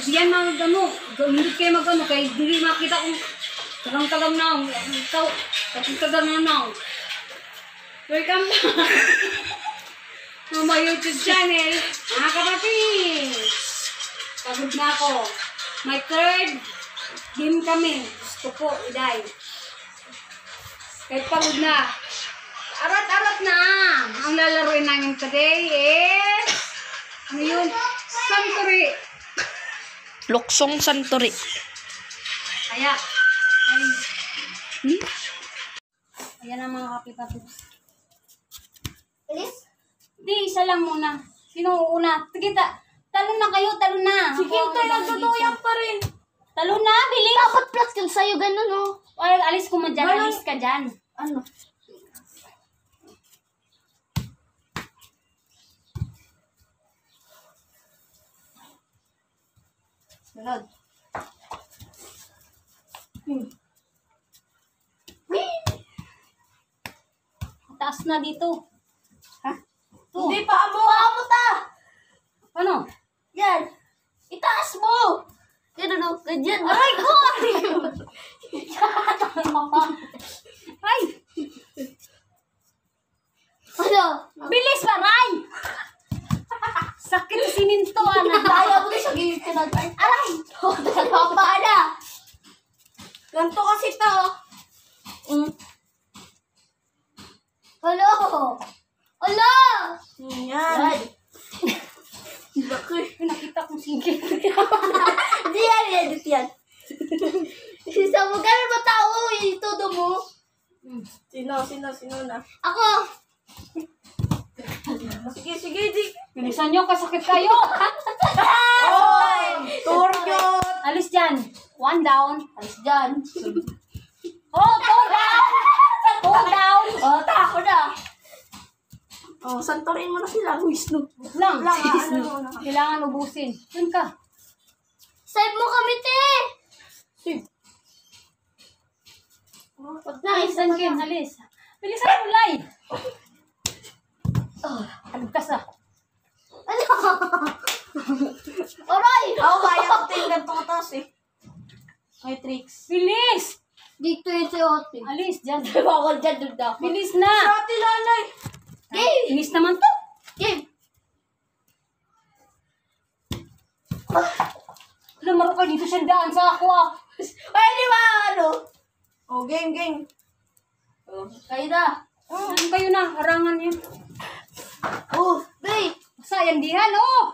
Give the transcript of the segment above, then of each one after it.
Diyan mag ano, hindi kayo mag ano, kaya hindi makita kung tagang-tagang na, ikaw, tagang-tagang na. Welcome back to my YouTube channel, mga kapatid. Pagod na ako. My third game kami. Gusto ko, iday. Kahit pagod na. Arat-arat na. Ang lalaroin namin today is, ano yun? Santori. Luksong Santori. Kaya, ay, Hmm? ayan ang mga kapitapits. Bilis? Hindi, isa lang muna. Sino una? Sige, ta talon na kayo, talon na. Sige, Ako, tayo dito. pa rin. Talon na, bilis. Dapat plus yun sa'yo, ganun oh. Ay, alis ko man dyan, Walang- alis ka dyan. Ano? Sunod. Taas na dito. Ha? To. Hindi pa mo! Paamo ta! Ano? Yan! Itaas mo! Ganun oh, ganyan. Aray ko! Ay! ano? Sa sininto, ana. Kaya mo na siya gilid ka ng... Aray! Oh, dalawa pa na! Ganto kasi to. Mm. Hello! Hello! Yan! Laki. Nakita kong sige. Hindi yan, edit yan. Sa mo, ganun ba tao? Yung todo mo? Sino, sino, sino na? Ako! Sige, sige, di. Bilisan nyo, kasakit kayo. Oy! Turgot! Alis dyan. One down. Alis dyan. Oh, two down! Two down! Oh, tako na. Oh, santorin mo na sila, Wisnu. Lang. Lang, ah, ano mo na. Kailangan ubusin. Yun ka. Save mo kami, te! Sige. Wag Alisan Kim, alis. Bilisan mo, Lai. Oh, aligtas na. Ano? Aray! Ako, kaya ko tingnan to katas eh. May tricks. Bilis! Dito yun si Ote. Alis dyan. Bawal dyan doon dapat. Bilis na! Ate Lalay! Game! Inis naman to. Game! Lumaro ka dito siya daan sa ako ah. Ay, di ba ano? Oh, game, game. Oh, kayo na. Ano kayo na? Harangan yan. Oh! Basta yan dihan, oh!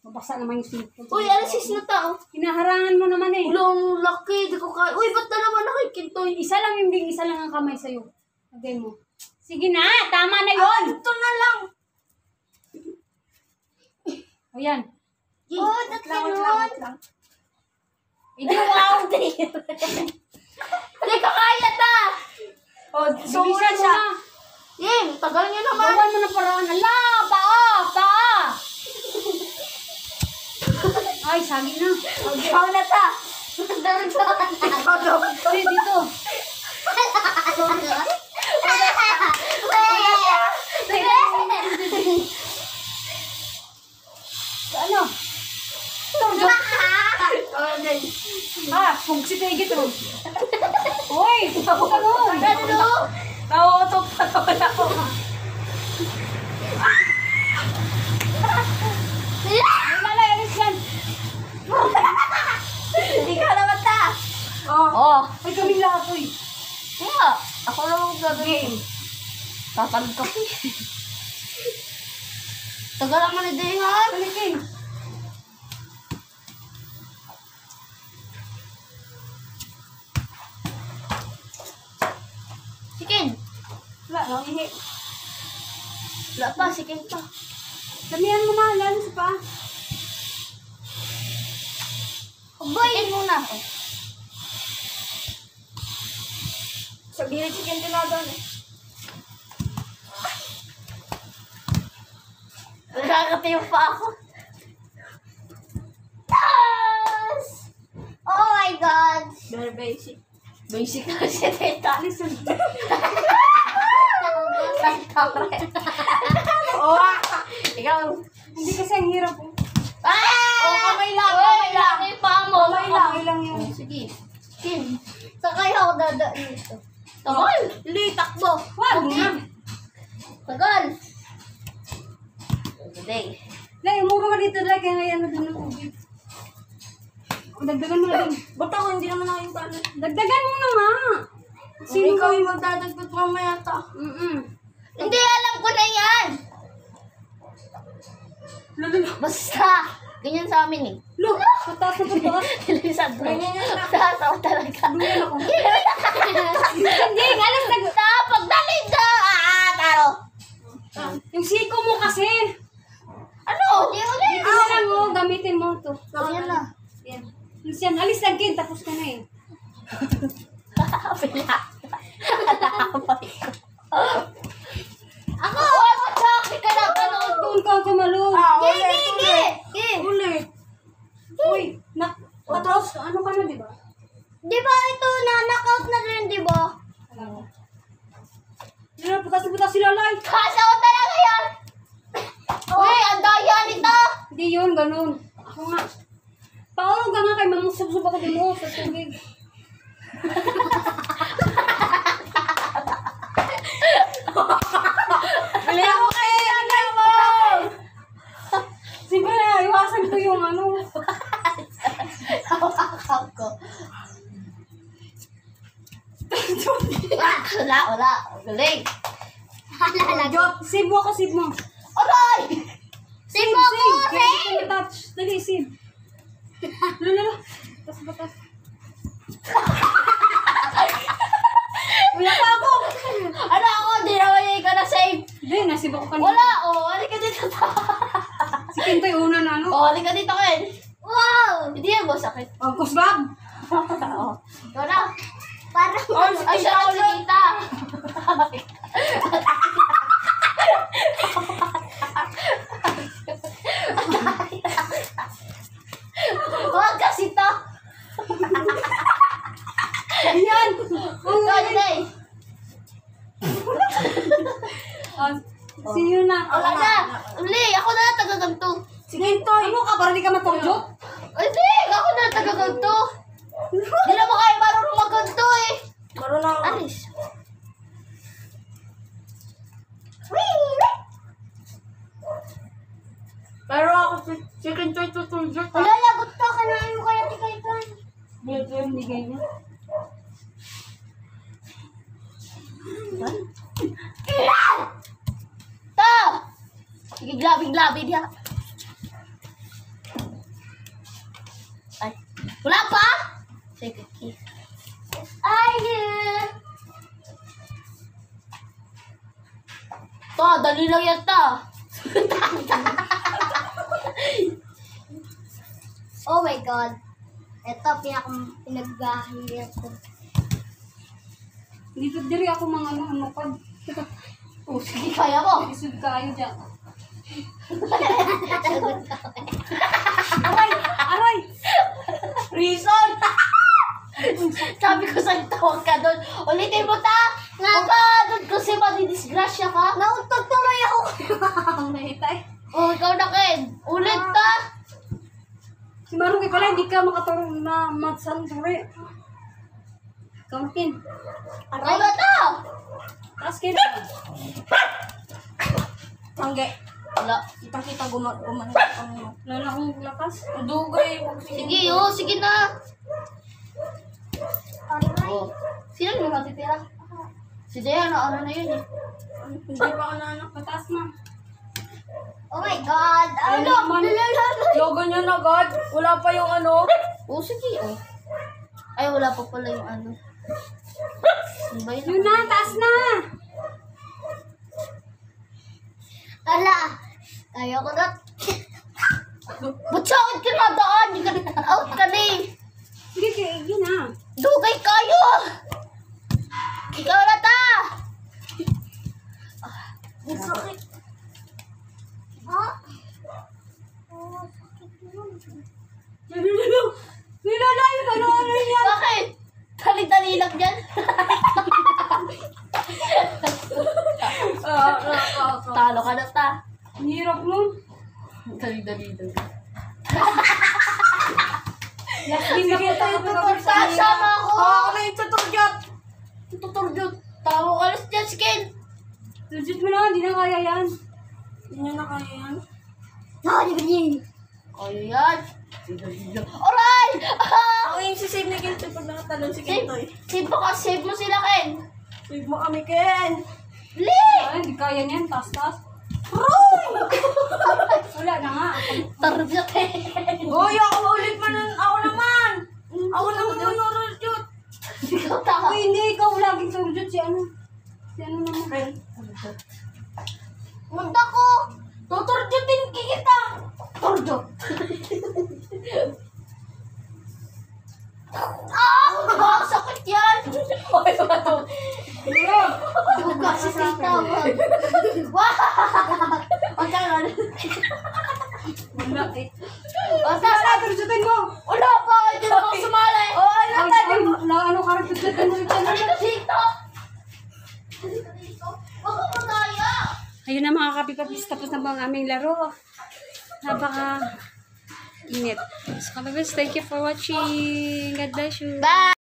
Mabasa naman yung cellphone. Uy, alasis na tao. Hinaharangan mo naman eh. Ulong laki, di ko kaya. Uy, ba't na naman nakikintoy? Isa lang yung ding, isa lang ang kamay sa'yo. Lagay mo. Sige na, tama na yon. Ito na lang. Ayan. Oh, wait lang, wait lang. Hindi, wow! Di ko kaya ta! Oh, mo siya. na. Game, tagal niyo naman. Gawan mo na paraan. Ala, paa, paa! Ay, sagi na. Ikaw na ta. Daragdagan na. Ikaw daw. Ay, dito. Ano? Oh, game. Ah, kung si Peggy to. Uy, ako ka nun. Ano? Nauutok pa to na ako. Wala, alis yan. Hindi ka naman ta. Oh, Oh, ay kami lahat, uy. Kaya, ako lang ang gagawin. Tatalog ka po. Tagal naman ni Dehan. Balikin. Sikin. Wala, no, ihi. Wala pa, sikin pa. Damihan mo na, lalo sa paa. Sikin muna. sa gilid si Kente na doon eh. Nakakatayo pa ako. Yes! Oh my God! Very basic. Basic na si Teta. Listen. Oh, Ikaw. Hindi kasi ang hirap. Ah! oh kamay lang. sige. Kim, sakay ako dadaan dito. Tagal! Li, takbo! Wag na. Tagal! Today. Lai, umuro ka dito, kaya ngayon na doon ang ubig. O, Dagdagan mo na din. Ba't ako hindi naman ako yung galit? Dagdagan mo na nga. Sino ikaw yung magdadagdag mamaya ta? Mm-mm. Hindi, alam ko na yan! Lalo, Basta! Ganyan sa amin eh. lo, pataas na pataas. Lisan ko. Ganyan yan na. Tatawa talaga. Ako. Hindi, alas na gusto. Pagdaling ka! Ah, taro. Yung siko mo kasi. Ano? Hindi ulit. Ito na lang, oh, gamitin mo to. Yan na. Yan. Yan, alis lang kin, tapos ka na eh. Pila. Ako! Huwag mo sa ka na panood. Doon ka kumalog. Ah, Gigi, ulit, gigi! ulit. Gigi! Ulit. Uy, na, tapos, ano ka na, di ba? Di ba ito na knockout na rin, di ba? Yan, putas-putas sila, Lai. Kasa ko talaga yan! Uy, ang daya nito! Hindi yun, ganun. Ako nga. Paolo ka nga kay mamusubsub ako din mo sa tubig. wala, wala. Galing. Jot, save mo ako, save mo. Aray! Save mo ko, Save! Touch. Dali, save. Lalo, lalo. Batas, batas. Wala pa ako. Ano ako, di naman yung ka na save. Hindi, nasib ako kanina. Wala, oh, halika dito. Si Kinto yung una na ano. oh, halika dito, Ken. Wow! Hindi yan, boss, sakit. Oh, kusbab. Oo. Ikaw na. Parang, Ay, ay, siya ako nakita. Huwag kasi to. Ayan. Oh, Ikaw, Day. oh, sino na? Wala na. Uli, ako na lang taga-ganto. Sige. Ano ka? Para di ka matorjot? Hindi, ako na lang taga-ganto. Hindi naman kayo marunong mag-ganto eh. Marunong ako. Alis. Pero ako si chicken choy tutulog. Wala, lagot ka. Kanain mo kaya tikay ka. Ito yung bigay niya. Ta! Sige, glabi-glabi diya. Ay, wala pa? Sige, kiss. Ay. Ta, dali lang yan, ta. oh my God. Ito, pinakang pinag-ahiyat ko. Dito diri ako mga ano, ano pag Oh, sige, kaya mo. isud kayo dyan. Sagot ka. Aray! Aray! Reason! Sabi ko sa'yo, tawag ka doon. Ulitin mo ta! Nga ka! Doon ko si madidisgrasya ka. Nauntog tuloy ako. Mahitay. oh, ikaw na, Ken. Ulit ka. Si Marong kay pala, hindi ka makaturong na magsanturi. Kauntin. Ikaw na ta! Taas kayo. Tangge. Wala. Kitang-kita guma gumana ang mo. Lala akong lakas. Dugay. Sige, oh. Sige na. Oh. Sino yung matitira? Si Dea, na ano na yun eh. Hindi pa ako na anak. Pataas na. Oh my God! Ano naman? Niya na God. Wala pa yung ano. Oh, sige, oh. Ay, wala pa pala yung ano. Ano ba Yun na, taas na! Ala, kaya ko na. Ba't sa akin ka nadaan? Hindi ka out ka na eh. Sige, kaya yun na. Dugay kayo! Ikaw na ta! Ang sakit. Ha? Oh, sakit yun. Lalo, Nilala yun, ano, ano yan? Bakit? Dali-dali lang yan. Ah, ah, ah, ah. Talo ka na ta. Ang hirap nun. Dali-dali lang. Last game ako Tutor, sasama ako. Oo, ako na yung tuturyot. Tuturjot. Tawag alas dyan, skin. Legit mo na, hindi na kaya yan. Hindi na kaya yan. Nakalimutin. Kaya yan. Aray! Ako yung sisave ni Kentoy pag nakatalon si Save, Kentoy. save mo ka, save mo sila, Ken. Save mo kami, Ken. Li! Ay, hindi kaya niyan, taas-taas. Wala na nga. Tarjot eh. Hoy, ako ulit man. Ako naman. Ako naman manurulyot. Ikaw taka. Uy, hindi, ikaw laging surjot si ano. Si ano naman. Ken. Munta ko. Tuturjotin kita. Turjot. ah! Baka sakit yan. Hoy, bato. Duga si Sita. Wah! Ang tangan. Wala eh. Basta Wala, surjotin mo. Wala pa, hindi na ako sumali. Oh, Ay, ay, na ano ka rin, surjotin mo ulit yan. Halika dito. Halika dito. Baka madaya. Ayun na mga kapipapis, tapos na ba ang aming laro? Napaka init. So, kapipapis, thank you for watching. God bless you. Bye!